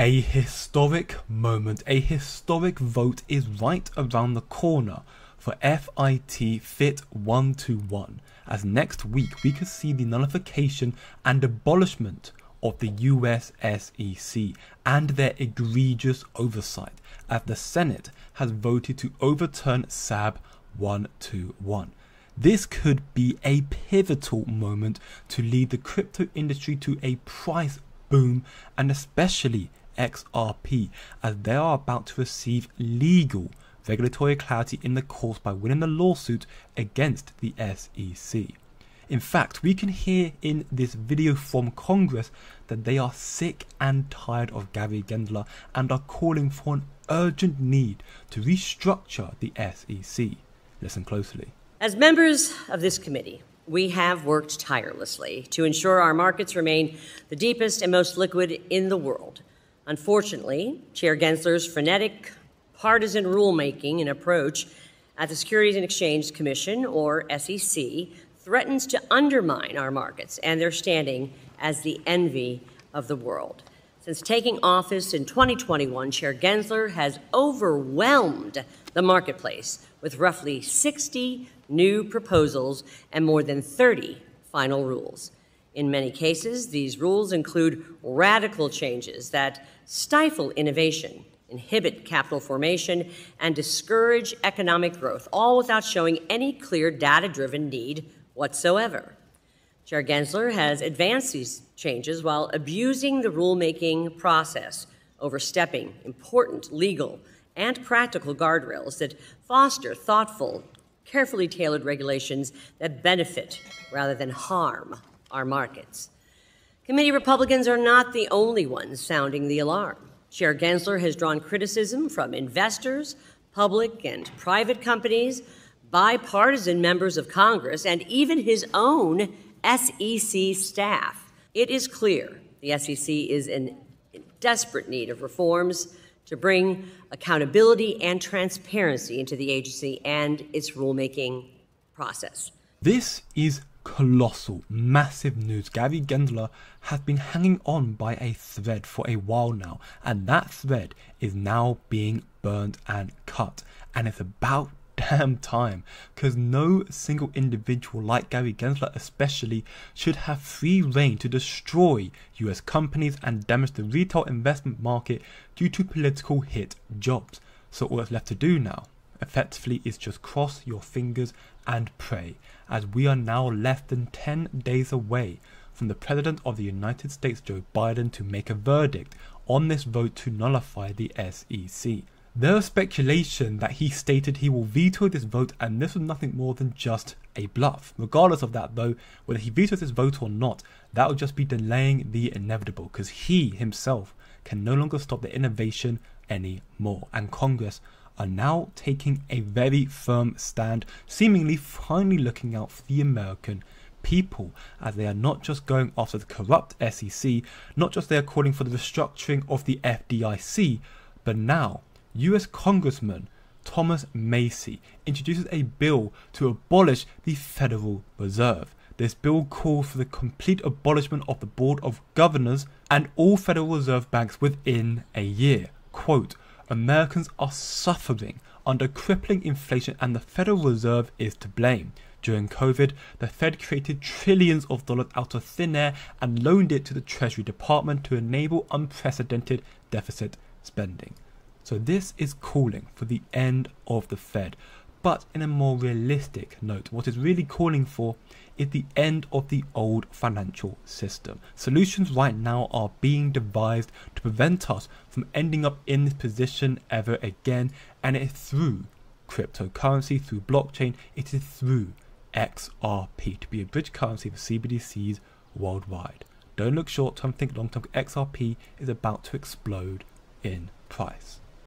A historic moment, a historic vote is right around the corner for FIT Fit 121, as next week we could see the nullification and abolishment of the USSEC and their egregious oversight, as the Senate has voted to overturn SAB 121. This could be a pivotal moment to lead the crypto industry to a price boom and especially XRP, as they are about to receive legal regulatory clarity in the courts by winning the lawsuit against the SEC. In fact, we can hear in this video from Congress that they are sick and tired of Gary Gensler and are calling for an urgent need to restructure the SEC. Listen closely. As members of this committee, we have worked tirelessly to ensure our markets remain the deepest and most liquid in the world. Unfortunately, Chair Gensler's frenetic, partisan rulemaking and approach at the Securities and Exchange Commission, or SEC, threatens to undermine our markets and their standing as the envy of the world. Since taking office in 2021, Chair Gensler has overwhelmed the marketplace with roughly 60 new proposals and more than 30 final rules. In many cases, these rules include radical changes that stifle innovation, inhibit capital formation, and discourage economic growth, all without showing any clear data driven need whatsoever. Chair Gensler has advanced these changes while abusing the rulemaking process, overstepping important legal and practical guardrails that foster thoughtful, carefully tailored regulations that benefit rather than harm our markets. Committee Republicans are not the only ones sounding the alarm. Chair Gensler has drawn criticism from investors, public and private companies, bipartisan members of Congress, and even his own SEC staff. It is clear the SEC is in desperate need of reforms to bring accountability and transparency into the agency and its rulemaking process. This is colossal, massive news. Gary Gensler has been hanging on by a thread for a while now, and that thread is now being burned and cut. And it's about damn time, because no single individual like Gary Gensler, especially, should have free reign to destroy US companies and damage the retail investment market due to political hit jobs. So, all that's left to do now effectively is just cross your fingers and pray, as we are now less than 10 days away from the President of the United States, Joe Biden, to make a verdict on this vote to nullify the SEC. There is speculation that he stated he will veto this vote, and this was nothing more than just a bluff. Regardless of that, though, whether he vetoes this vote or not, that would just be delaying the inevitable, because he himself can no longer stop the innovation anymore, and Congress are now taking a very firm stand, seemingly finally looking out for the American people, as they are not just going after the corrupt SEC, not just they are calling for the restructuring of the FDIC, but now US Congressman Thomas Massie introduces a bill to abolish the Federal Reserve. This bill calls for the complete abolishment of the Board of Governors and all Federal Reserve banks within a year. Quote, Americans are suffering under crippling inflation and the Federal Reserve is to blame. During COVID, the Fed created trillions of dollars out of thin air and loaned it to the Treasury Department to enable unprecedented deficit spending. So, this is calling for the end of the Fed. But in a more realistic note, what it's really calling for is the end of the old financial system. Solutions right now are being devised to prevent us from ending up in this position ever again, and it is through cryptocurrency, through blockchain, it is through XRP to be a bridge currency for CBDCs worldwide. Don't look short term, think long term. XRP is about to explode in price.